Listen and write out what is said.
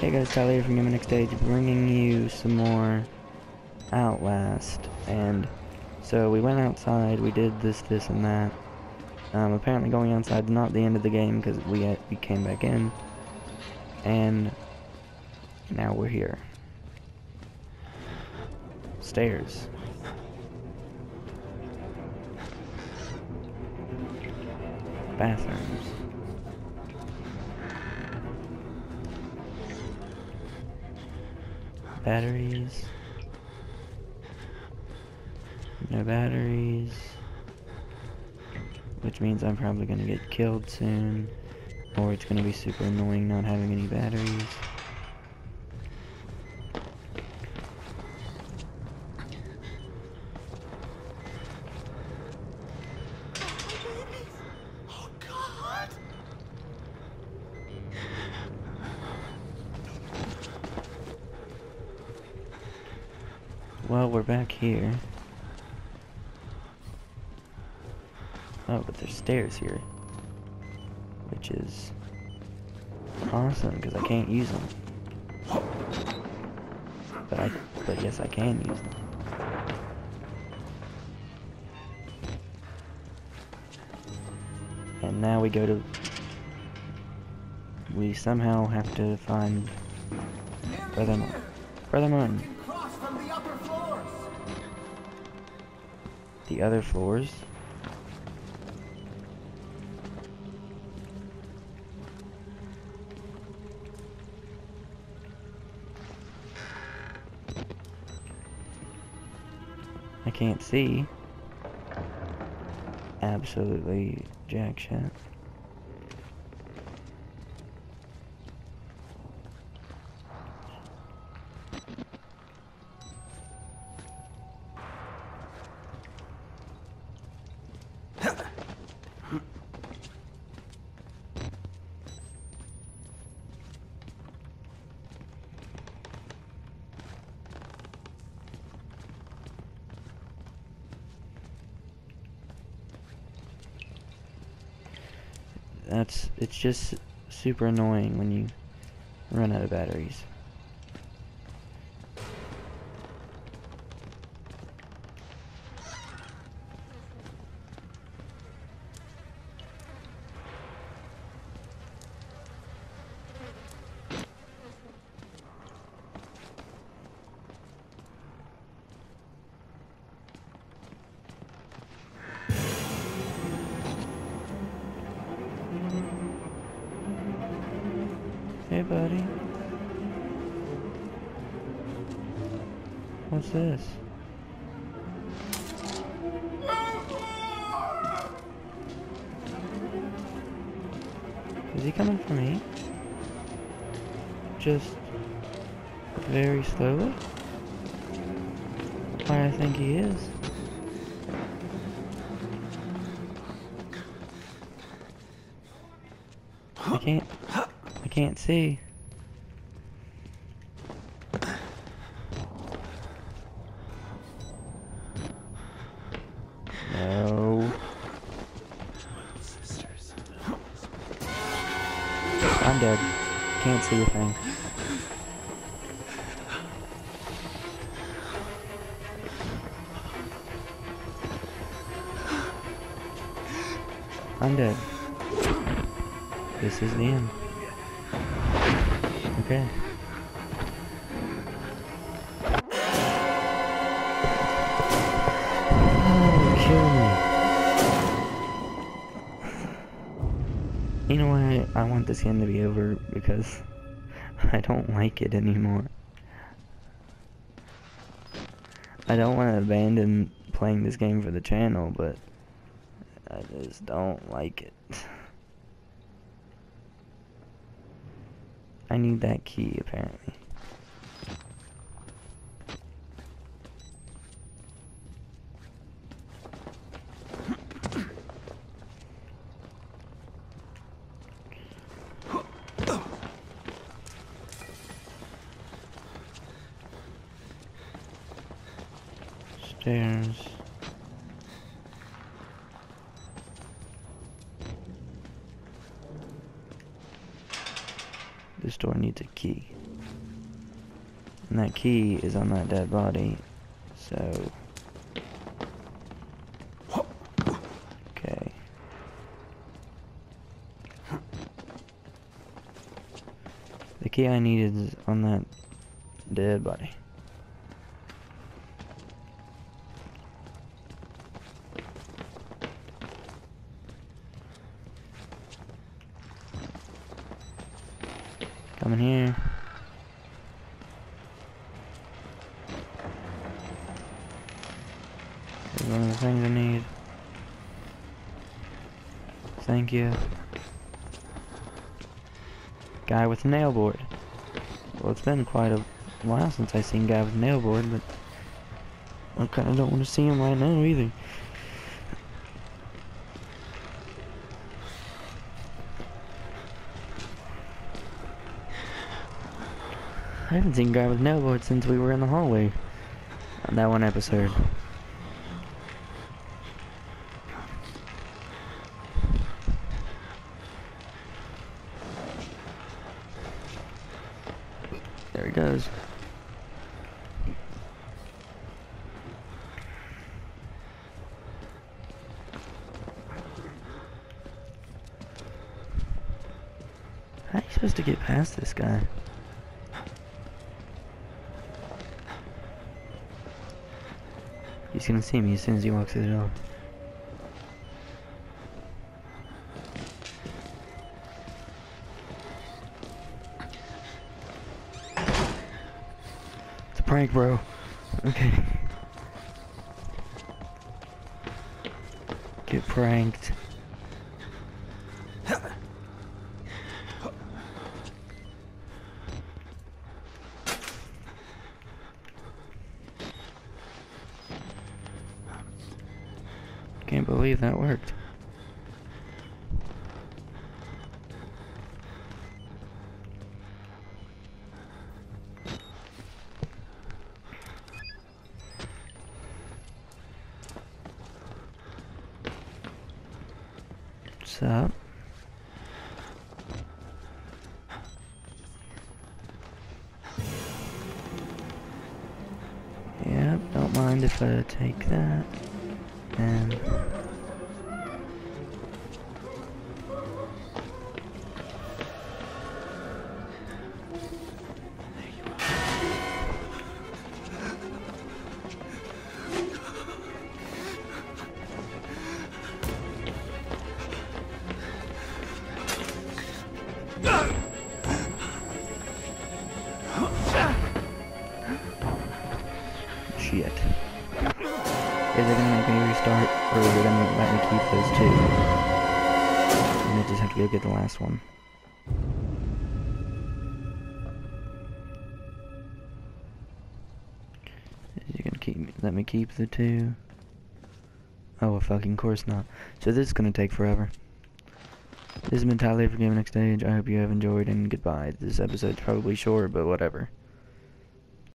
Hey guys, Tyler here from GamingNextAGE, bringing you some more Outlast. And so we went outside, we did this, this, and that. Um, apparently going outside is not the end of the game because we we came back in, and now we're here. Stairs. Bathrooms. Batteries. No batteries. Which means I'm probably gonna get killed soon. Or it's gonna be super annoying not having any batteries. Oh God! Well, we're back here. Oh, but there's stairs here. Which is awesome, because I can't use them. But I, but yes, I can use them. And now we go to, we somehow have to find Brother Moon. Brother Moon. The other floors. I can't see. Absolutely jack shit. That's it's just super annoying when you run out of batteries. Hey, buddy. What's this? Is he coming for me? Just very slowly? Why I think he is. I can't can't see. No. I'm dead. Can't see a thing. I'm dead. This is the end. Okay. You know why I want this game to be over? Because I don't like it anymore. I don't want to abandon playing this game for the channel, but I just don't like it. I need that key, apparently. Stairs. Door needs a key. And that key is on that dead body. So. Okay. The key I need is on that dead body. Coming here. Here's one of the things I need. Thank you. Guy with nail board. Well, it's been quite a while since I seen guy with nail board, but I kind of don't want to see him right now either. I haven't seen guy with board since we were in the hallway on that one episode. There he goes. How are you supposed to get past this guy? He's gonna see me as soon as he walks through the door. It's a prank, bro. Okay. Get pranked. Can't believe that worked. What's up? Yep, don't mind if I take that. And Is it gonna make me restart, or is it gonna let me keep those two? And I just have to go get the last one. Is it gonna keep let me keep the two? Oh, well, fucking course not. So this is gonna take forever. This has been Tyler for GamingNextAGE. I hope you have enjoyed, and goodbye. This episode's probably short, but whatever.